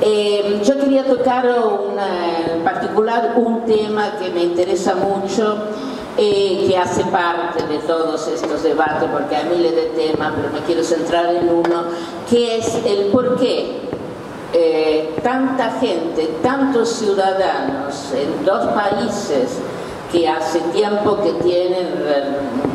Eh, yo quería tocar una, en particular un tema que me interesa mucho, eh, que hace parte de todos estos debates, porque hay miles de temas, pero me quiero centrar en uno, que es el por qué eh, tanta gente, tantos ciudadanos en dos países que hace tiempo que tienen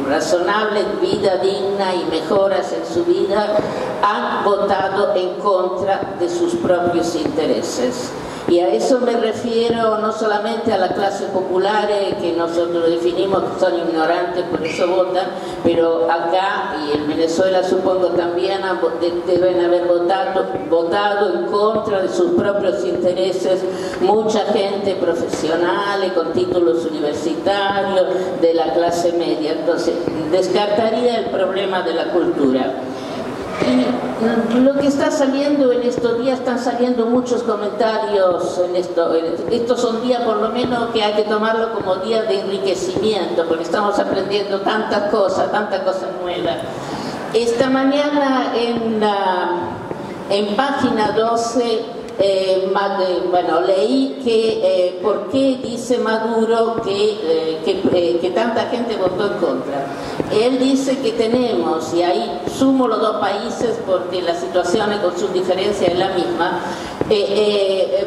razonable vida digna y mejoras en su vida, han votado en contra de sus propios intereses. Y a eso me refiero no solamente a la clase popular, eh, que nosotros definimos que son ignorantes, por eso votan, pero acá y en Venezuela supongo también deben haber votado, votado en contra de sus propios intereses mucha gente profesional, con títulos universitarios, de la clase media. Entonces, descartaría el problema de la cultura. Y lo que está saliendo en estos días, están saliendo muchos comentarios en esto. Estos son días por lo menos que hay que tomarlo como días de enriquecimiento, porque estamos aprendiendo tantas cosas, tantas cosas nuevas. Esta mañana en, en página 12 eh, bueno, leí que eh, por qué dice Maduro que, eh, que, tanta gente votó en contra. Él dice que tenemos, y ahí sumo los dos países porque la situación con sus diferencias es la misma,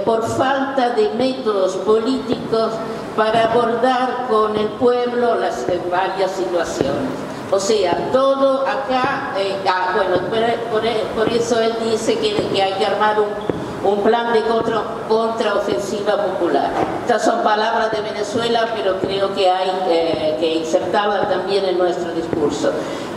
por falta de métodos políticos para abordar con el pueblo las varias situaciones. O sea, todo acá, ah, bueno, por, eso él dice que, hay que armar un plan de contra, contraofensiva popular. Estas son palabras de Venezuela, pero creo que hay eh, que insertarlas también en nuestro discurso.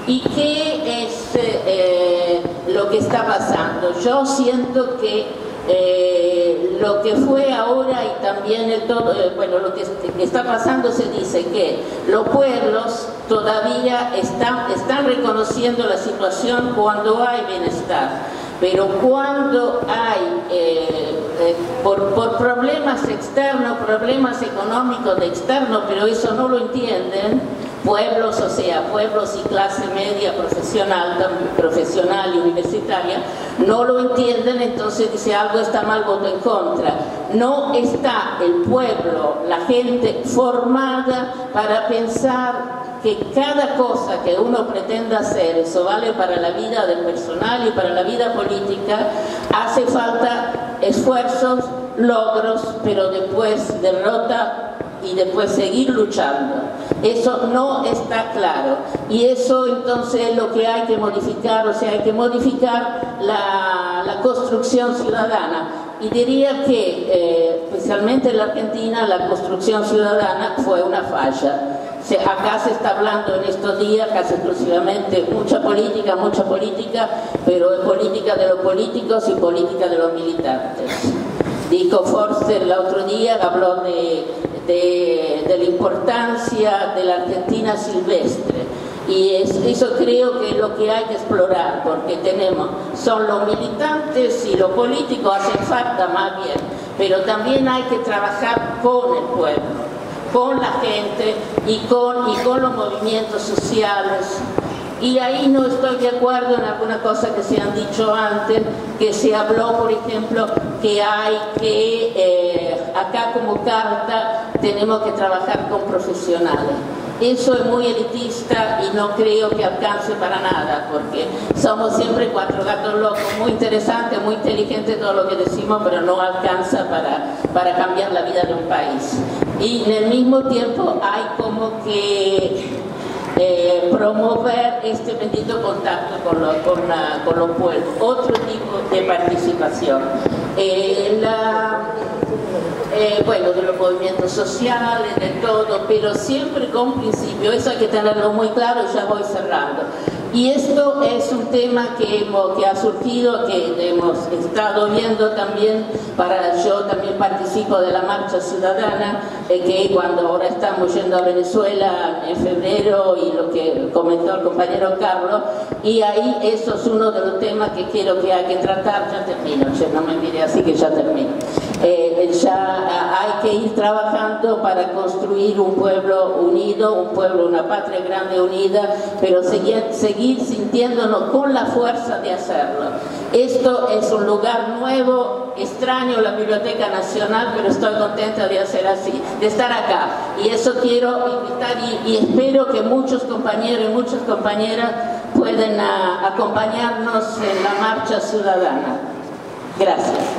¿Y qué es eh, lo que está pasando? Yo siento que eh, lo que fue ahora y también el todo, bueno, lo que está pasando se dice que los pueblos todavía están, están reconociendo la situación cuando hay bienestar pero cuando hay, eh, eh, por, problemas externos, problemas económicos de externo, pero eso no lo entienden, pueblos, o sea, pueblos y clase media profesional, profesional y universitaria, no lo entienden, entonces dice algo está mal, voto en contra. No está el pueblo, la gente formada para pensar que cada cosa que uno pretenda hacer, eso vale para la vida del personal y para la vida política, hace falta esfuerzos, logros, pero después derrota y después seguir luchando. Eso no está claro. Y eso entonces es lo que hay que modificar, o sea, hay que modificar la, la construcción ciudadana. Y diría que, eh, especialmente en la Argentina, la construcción ciudadana fue una falla acá se está hablando en estos días casi exclusivamente mucha política, mucha política, pero es política de los políticos y política de los militantes. Dijo Forster el otro día, habló de, de, la importancia de la Argentina silvestre. Y eso creo que es lo que hay que explorar, porque tenemos, son los militantes y los políticos hacen falta más bien, pero también hay que trabajar con el pueblo con la gente y con, y con los movimientos sociales. Y ahí no estoy de acuerdo en alguna cosa que se han dicho antes, que se habló, por ejemplo, que hay que, eh, acá como carta, tenemos que trabajar con profesionales. Eso es muy elitista y no creo que alcance para nada, porque somos siempre cuatro gatos locos, muy interesante, muy inteligente todo lo que decimos, pero no alcanza para, para cambiar la vida de un país. Y en el mismo tiempo hay como que eh, promover este bendito contacto con, con, con los pueblos, otro tipo de participación. Eh, la, eh, bueno, de los movimientos sociales, de todo, pero siempre con principio, eso hay que tenerlo muy claro ya voy cerrando. Y esto es un tema que, hemos, que ha surgido, que hemos estado viendo también, para yo también participo de la marcha ciudadana, eh, que cuando ahora estamos yendo a Venezuela en febrero y lo que comentó el compañero Carlos, y ahí eso es uno de los temas que quiero que hay que tratar, ya termino, no me mire así que ya termino. Eh, ya hay que ir trabajando para construir un pueblo unido, un pueblo, una patria grande unida, pero seguir, seguir sintiéndonos con la fuerza de hacerlo. Esto es un lugar nuevo, extraño la Biblioteca Nacional, pero estoy contenta de hacer así, de estar acá. Y eso quiero invitar y, espero que muchos compañeros y muchas compañeras puedan acompañarnos en la marcha ciudadana. Gracias.